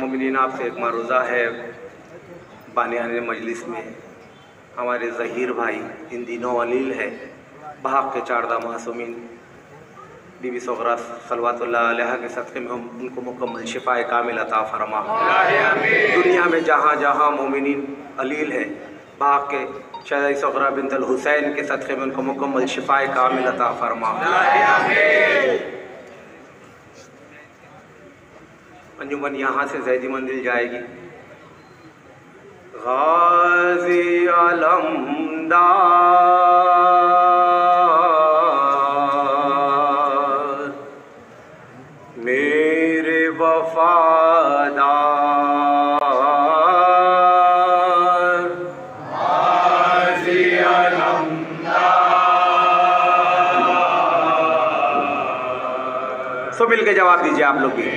مومنین آپ سے ایک معروضہ ہے بانیان مجلس میں. ہمارے ظہیر بھائی ان دنوں علیل ہے. بحق کے چاردہ معصومین. بی بی صغرا صلوات اللہ علیہ کے صدقے میں ہم ان کو مکمل شفاء کامل عطا فرما. دنیا میں جہاں جہاں مومنین علیل ہے بحق کے شہدائی صغرا بنت الحسین کے صدقے میں ان کو مکمل شفاء کامل عطا فرما۔ انجمن یہاں سے زیدی مندل جائے گی۔ غازی علمدار سو مل کے جواب دیجیے آپ لوگ بھی۔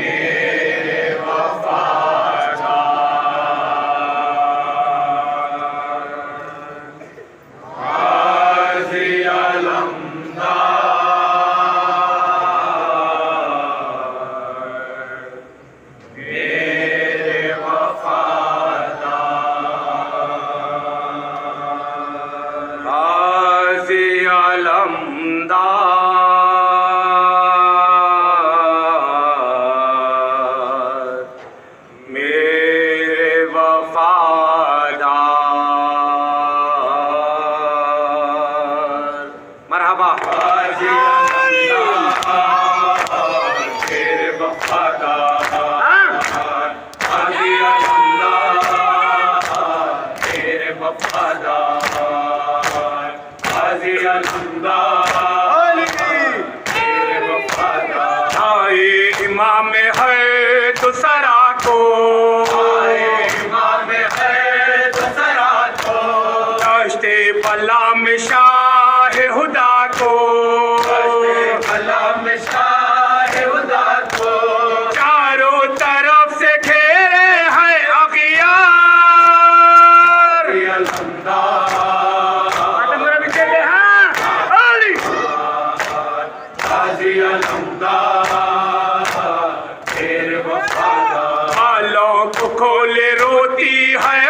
Al-Huda والوں کو کھولے روتی ہے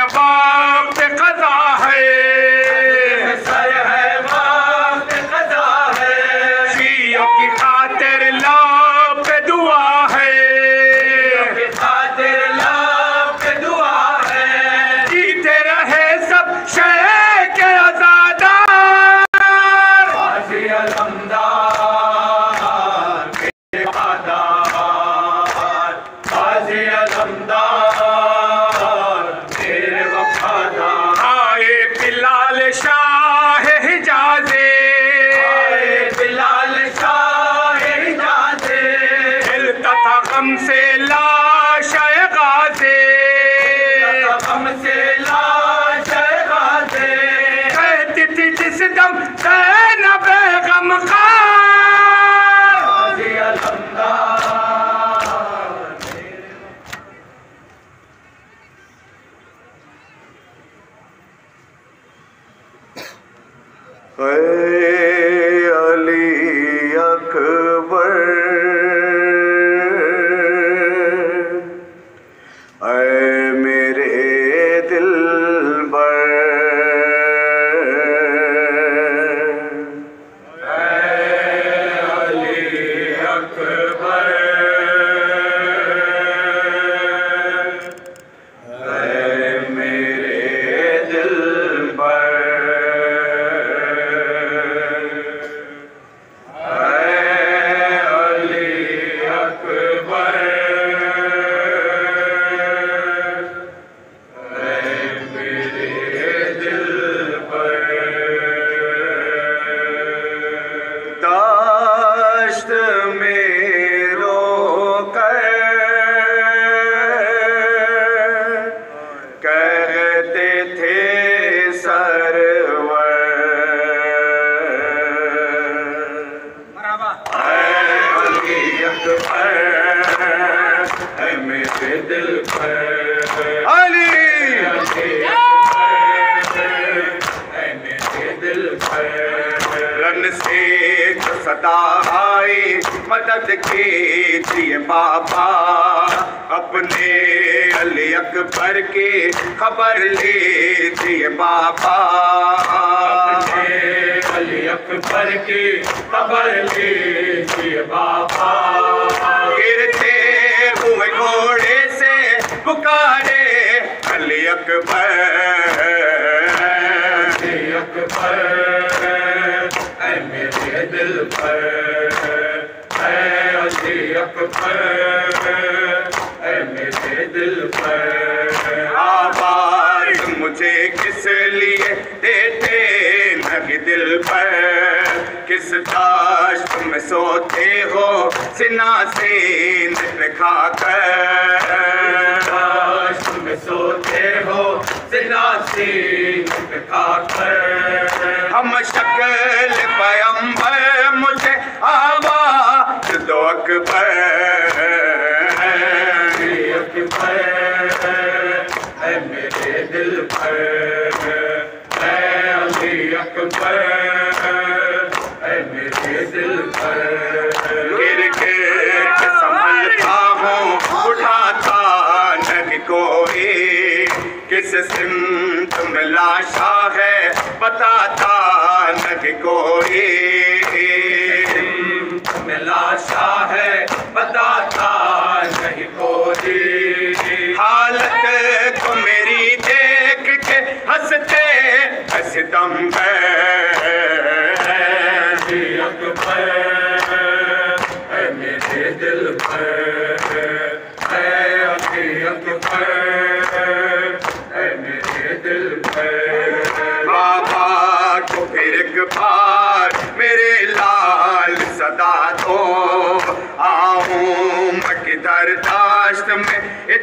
اے صدا آئی مدد کیجیے بابا۔ اپنے علی اکبر کی خبر لیجیے بابا۔ علی اکبر کی خبر لیجیے بابا۔ گرتے ہوئے گھوڑے سے پکارے علی اکبر۔ علی اکبر، اے میرے دل پر۔ اے علی اکبر، اے میرے دل پر۔ آواز مجھے کس لیے دیتے؟ نبی دل پر۔ کس داشت میں سوتے ہو؟ سنا سین پہ کھا کر۔ کاش تم سوتے ہو؟ سنا سین کھا کر۔ ہم شکل پیمبر اکبر اکبر اے میرے دل پر علی اکبر میرے دل پر گر کے سنبھلتا ہوں اٹھاتا کوئی کس سمت میں لاشا ہے بتاتا نہیں کوئی میں لاشا ہے بتاتا نہیں کوئی حالت کو میری دیکھ کے ہنستے ہنس دم اکبر، اے میرے دل پر، اے اکبر۔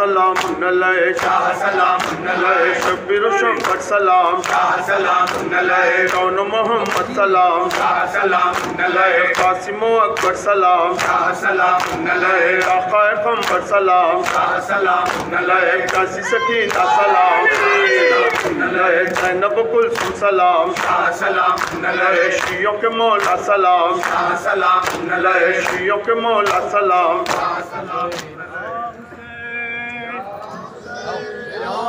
پر شاہ سلام علیہ شاہ سلام علیہ شبیر و شفقت سلام شاہ سلام علیہ کون محمد سلام شاہ سلام علیہ قاسم و اکبر سلام شاہ سلام علیہ آقا قمبر سلام شاہ سلام علیہ قاسی سکینہ سلام زینب کلثوم سلام شاہ سلام علیہ شیعوں کے مولا سلام شاہ سلام علیہ شیعوں کے